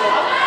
아,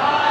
Aye.